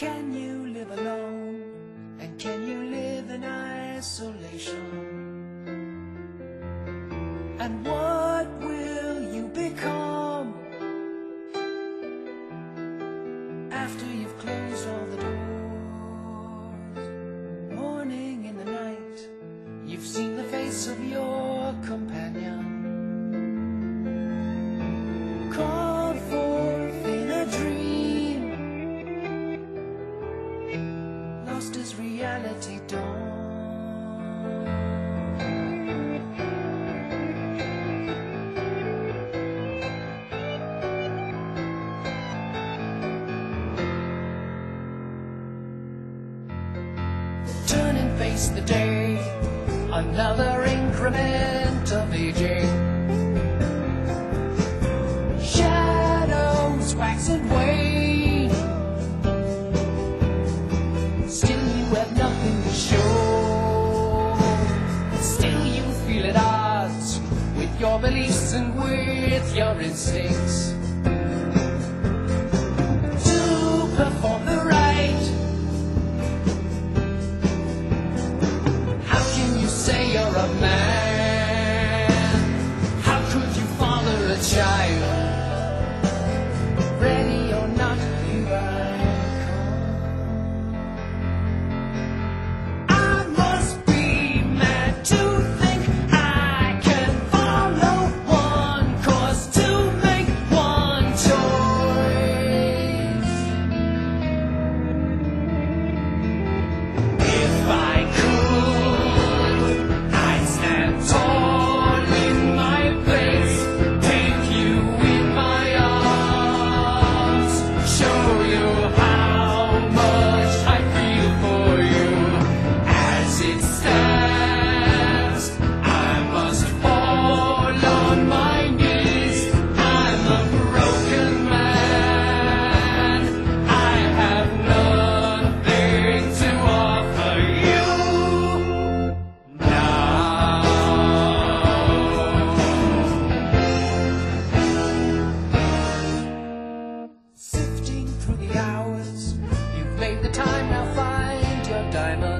Can you live alone? And can you live in isolation? And what the day, another increment of aging. Shadows wax and wane, still you have nothing to show. Still you feel at odds with your beliefs and with your instincts. time, now, find your diamond.